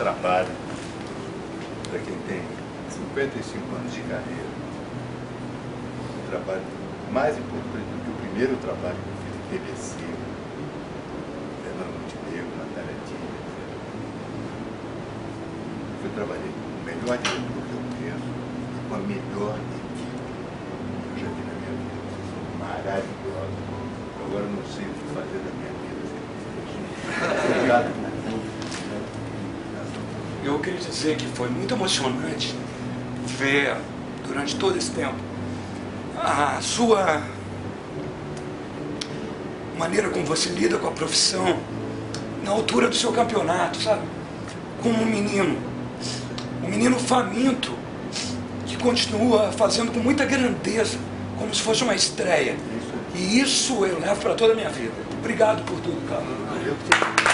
trabalho para quem tem 55 anos de carreira. O trabalho mais importante do que o primeiro trabalho que eu fiz em TBC, Fernando Montenegro, Natália etc. Eu trabalhei com o melhor diretor que eu penso e com a melhor equipe que eu já vi na minha vida. Maravilhosa. Agora não sei o que fazer da minha vida. Obrigado eu queria dizer que foi muito emocionante ver, durante todo esse tempo, a sua maneira como você lida com a profissão na altura do seu campeonato, sabe? Como um menino, um menino faminto que continua fazendo com muita grandeza, como se fosse uma estreia. E isso eu levo para toda a minha vida. Obrigado por tudo, Carlos.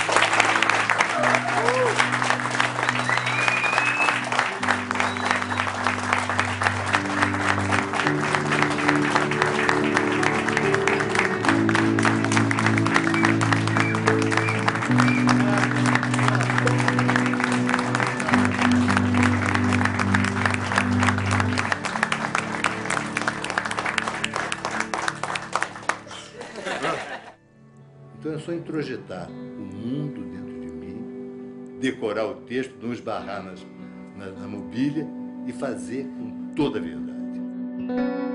Então é só introjetar o mundo dentro de mim, decorar o texto, não esbarrar nas, na, na mobília e fazer com toda a verdade.